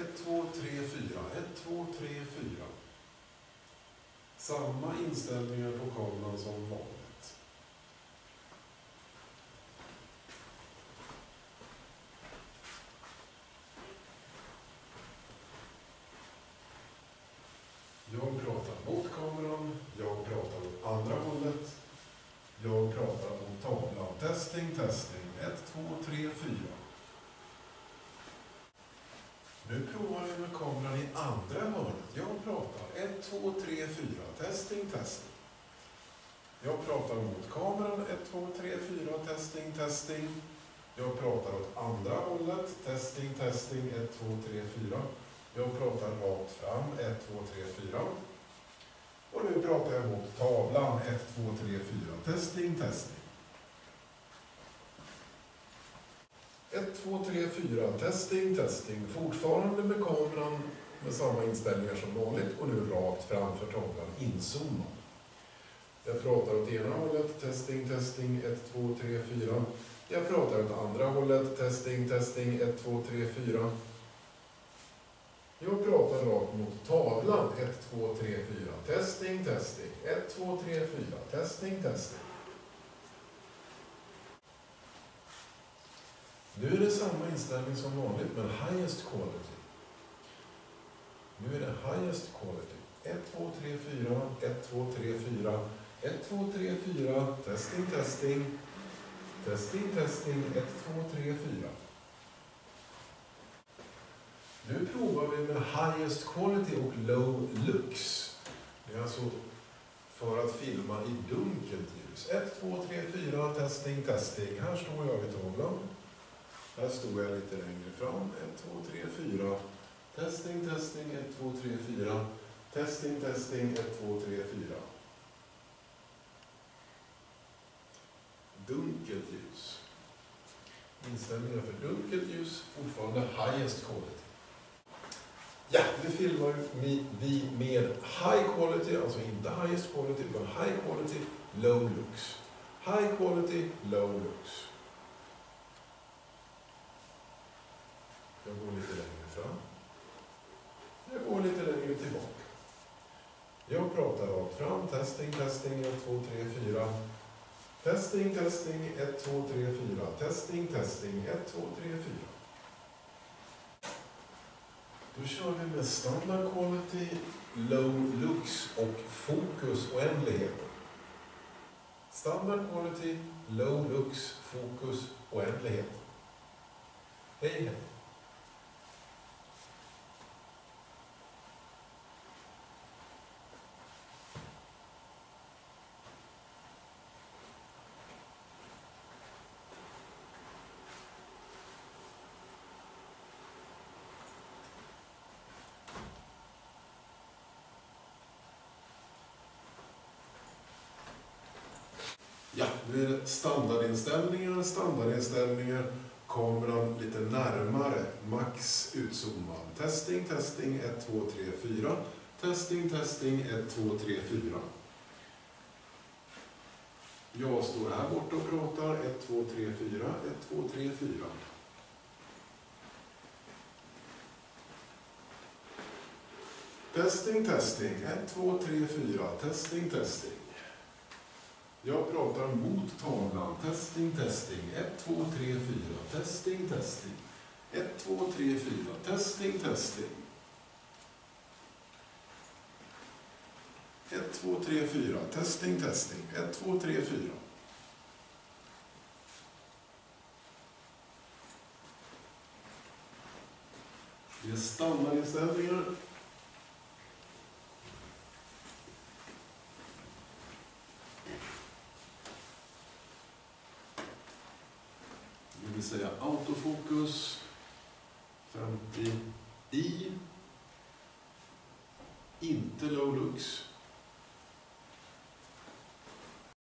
1, 2, 3, 4. 1, 2, 3, 4. Samma inställningar på kameran som vanligt. Jag pratar mot kameran, jag pratar åt andra hållet. Jag pratar mot tavlan. Testing, testing. 1, 2, 3, 4. Nu provar vi med kameran i andra hörnet. Jag pratar 1, 2, 3, 4. Testing, testing. Jag pratar mot kameran 1, 2, 3, 4. Testing, testing. Jag pratar åt andra hållet. Testing, testing. 1, 2, 3, 4. Jag pratar rakt fram. 1, 2, 3, 4. Och nu pratar jag mot tavlan. 1, 2, 3, 4. Testing, testing. 1, 2, 3, 4. Testing, testing. Fortfarande med kameran med samma inställningar som vanligt och nu rakt framför tavlan inzoomad. Jag pratar åt ena hållet. Testing, testing. 1, 2, 3, 4. Jag pratar åt andra hållet. Testing, testing. 1, 2, 3, 4. Jag pratar rakt mot tavlan. 1, 2, 3, 4. Testing, testing. 1, 2, 3, 4. Testing, testing. Nu är det samma inställning som vanligt, men highest quality. Nu är det highest quality. 1, 2, 3, 4. 1, 2, 3, 4. 1, 2, 3, 4. Testing, testing. Testing, testing. 1, 2, 3, 4. Nu provar vi med highest quality och low lux. Det är alltså för att filma i dunkelt ljus. 1, 2, 3, 4, testing, testing. Här står jag vid tavlan. Här står jag lite längre fram. 1, 2, 3, 4. Testing, testing, 1, 2, 3, 4. Testing, testing, 1, 2, 3, 4. Dunkelt ljus. Inställningar för dunkelt ljus, fortfarande highest quality. Ja, nu filmar vi med high quality, alltså inte highest quality, utan high quality, low Looks. High quality, low Looks. Jag går lite längre fram. Jag går lite längre tillbaka. Jag pratar rakt fram. Testing, testing, 1, 2, 3, 4. Testing, testing, 1, 2, 3, 4. Testing, testing, 1, 2, 3, 4. Då kör vi med standard quality, low lux och fokus oändligheten. Standard quality, low lux, fokus oändligheten. Hej hej! Ja, nu är det standardinställningar, standardinställningar. Kameran lite närmare, max utzoomad. Testing, testing, 1, 2, 3, 4. Testing, testing, 1, 2, 3, 4. Jag står här borta och pratar. 1, 2, 3, 4. 1, 2, 3, 4. Testing, testing. 1, 2, 3, 4. Testing, testing. Jag pratar mot tavlan. Testing, testing. 1, 2, 3, 4. Testing, testing. 1, 2, 3, 4. Testing, testing. 1, 2, 3, 4. Testing, testing. 1, 2, 3, 4. Det är standardinställningar. Det vill säga autofokus 50 i, inte low lux.